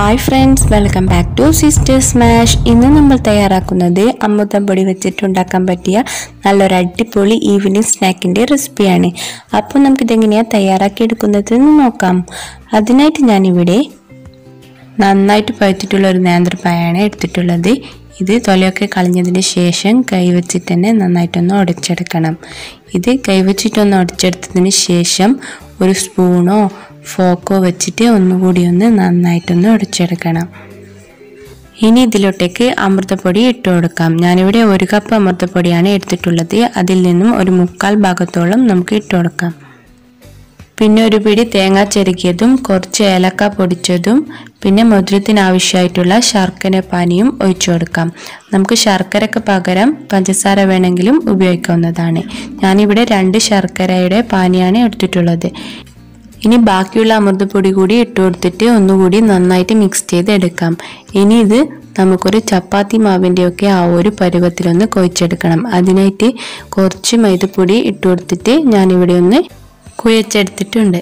Hi friends welcome back to sister smash ഇന്ന് നമ്മൾ തയ്യാറാക്കുന്നത് അമൃതം പൊടി വെച്ചിട്ടുണ്ടാക്കാൻ പറ്റിയ നല്ലൊരു അടിപൊളി ഈവനിങ് സ്നാക്കിന്റെ റെസിപ്പിയാണ് അപ്പോൾ നമുക്കിതെങ്ങനെയാണ് തയ്യാറാക്കി എടുക്കുന്നത് എന്ന് നോക്കാം. അതിനായിട്ട് ഞാനിവിടെ നന്നായിട്ട് പഴുത്തിട്ടുള്ള ഒരു നേന്ത്രപ്പായാണ് എടുത്തിട്ടുള്ളത്. ഇത് തൊലയൊക്കെ കളഞ്ഞതിന് ശേഷം കൈവച്ചിട്ട് തന്നെ നന്നായിട്ടൊന്ന് ഉടച്ചെടുക്കണം. ഇത് കൈവച്ചിട്ടൊന്ന് ഉടച്ചെടുത്തതിന് ശേഷം ഒരു സ്പൂണോ ഫോക്കോ വെച്ചിട്ട് ഒന്നുകൂടി ഒന്ന് നന്നായിട്ടൊന്ന് ഉടച്ചെടുക്കണം. ഇനി ഇതിലോട്ടേക്ക് അമൃതപ്പൊടി ഇട്ട് കൊടുക്കാം. ഞാനിവിടെ ഒരു കപ്പ് അമൃതപ്പൊടിയാണ് എടുത്തിട്ടുള്ളത്. അതിൽ നിന്നും ഒരു മുക്കാൽ ഭാഗത്തോളം നമുക്ക് ഇട്ട് കൊടുക്കാം. പിന്നെ ഒരു പിടി തേങ്ങ ചെരുക്കിയതും കുറച്ച് ഏലക്ക പൊടിച്ചതും പിന്നെ മധുരത്തിനാവശ്യമായിട്ടുള്ള ശർക്കര പാനിയും ഒഴിച്ചു കൊടുക്കാം. നമുക്ക് ശർക്കരക്ക് പകരം പഞ്ചസാര വേണമെങ്കിലും ഉപയോഗിക്കാവുന്നതാണ്. ഞാനിവിടെ രണ്ട് ശർക്കരയുടെ പാനിയാണ് എടുത്തിട്ടുള്ളത്. ഇനി ബാക്കിയുള്ള അമൃതപ്പൊടി കൂടി ഇട്ട് കൊടുത്തിട്ട് ഒന്നുകൂടി നന്നായിട്ട് മിക്സ് ചെയ്ത് എടുക്കാം ഇനി ഇത് നമുക്കൊരു ചപ്പാത്തി മാവിന്റെയൊക്കെ ആ ഒരു പരുവത്തിലൊന്ന് കുഴച്ചെടുക്കണം. അതിനായിട്ട് കുറച്ച് മൈദപ്പൊടി ഇട്ട് കൊടുത്തിട്ട് ഞാനിവിടെ ഒന്ന് കുഴച്ചെടുത്തിട്ടുണ്ട്.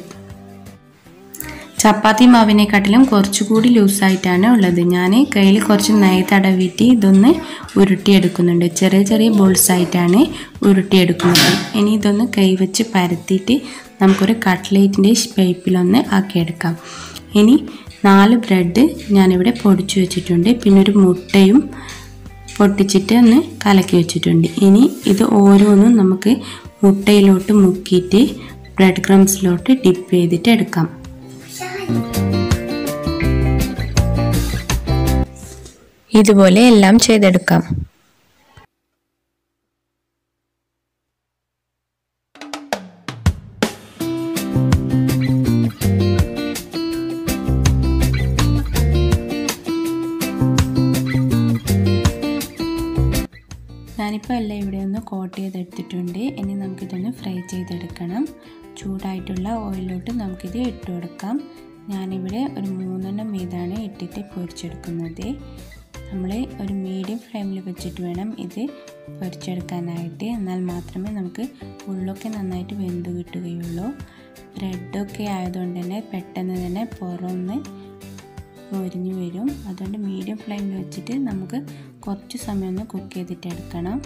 ചപ്പാത്തി മാവിനെക്കാട്ടിലും കുറച്ചുകൂടി ലൂസായിട്ടാണ് ഉള്ളത്. ഞാൻ കയ്യിൽ കുറച്ച് നെയ് തടവിയിട്ട് ഇതൊന്ന് ഉരുട്ടിയെടുക്കുന്നുണ്ട്. ചെറിയ ചെറിയ ബോൾസ് ആയിട്ടാണ് ഉരുട്ടിയെടുക്കുന്നത്. ഇനി ഇതൊന്ന് കൈ വെച്ച് പരത്തിയിട്ട് നമുക്കൊരു കട്ട്ലേറ്റിന്റെ ഷേപ്പിലൊന്ന് ആക്കിയെടുക്കാം. ഇനി നാല് ബ്രെഡ് ഞാനിവിടെ പൊടിച്ചു വെച്ചിട്ടുണ്ട്. പിന്നെ ഒരു മുട്ടയും പൊട്ടിച്ചിട്ട് ഒന്ന് കലക്കി വെച്ചിട്ടുണ്ട്. ഇനി ഇത് ഓരോന്നും നമുക്ക് മുട്ടയിലോട്ട് മുക്കിയിട്ട് ബ്രെഡ് ക്രംസിലോട്ട് ഡിപ്പ് ചെയ്തിട്ട് എടുക്കാം. ഇതുപോലെ എല്ലാം ചെയ്തെടുക്കാം. ഞാനിപ്പോൾ എല്ലാം ഇവിടെ ഒന്ന് കോട്ട് ചെയ്തെടുത്തിട്ടുണ്ട്. ഇനി നമുക്കിതൊന്ന് ഫ്രൈ ചെയ്തെടുക്കണം. ചൂടായിട്ടുള്ള ഓയിലോട്ട് നമുക്കിത് ഇട്ട് കൊടുക്കാം ഞാനിവിടെ ഒരു മൂന്നെണ്ണം മീതാണ് ഇട്ടിട്ട് പൊരിച്ചെടുക്കുന്നത്. നമ്മൾ ഒരു മീഡിയം ഫ്ലെയിമിൽ വെച്ചിട്ട് വേണം ഇത് പൊരിച്ചെടുക്കാനായിട്ട്. എന്നാൽ മാത്രമേ നമുക്ക് ഉള്ളൊക്കെ നന്നായിട്ട് വെന്ത് കിട്ടുകയുള്ളൂ. ബ്രെഡൊക്കെ ആയതുകൊണ്ട് തന്നെ പെട്ടെന്ന് തന്നെ പുറമൊന്ന് പൊരിഞ്ഞു വരും. അതുകൊണ്ട് മീഡിയം ഫ്ലെയിമിൽ വെച്ചിട്ട് നമുക്ക് കുറച്ച് സമയം ഒന്ന് കുക്ക് ചെയ്തിട്ട് എടുക്കണം.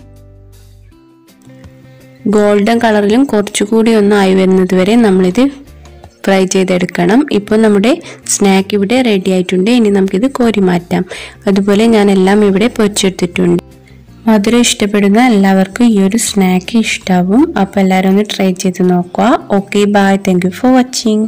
ഗോൾഡൻ കളറിലും കുറച്ചുകൂടി ഒന്ന് ആയി വരുന്നത് വരെ നമ്മളിത് ഫ്രൈ ചെയ്തെടുക്കണം. ഇപ്പോൾ നമ്മുടെ സ്നാക്ക് ഇവിടെ റെഡി ആയിട്ടുണ്ട്. ഇനി നമുക്കിത് കോരി മാറ്റാം. അതുപോലെ ഞാൻ എല്ലാം ഇവിടെ പൊരിച്ചെടുത്തിട്ടുണ്ട്. മധുരം ഇഷ്ടപ്പെടുന്ന എല്ലാവർക്കും ഈ ഒരു സ്നാക്ക് ഇഷ്ടാവും. അപ്പോൾ എല്ലാവരും ഒന്ന് ട്രൈ ചെയ്ത് നോക്കുക. Okay bye thank for watching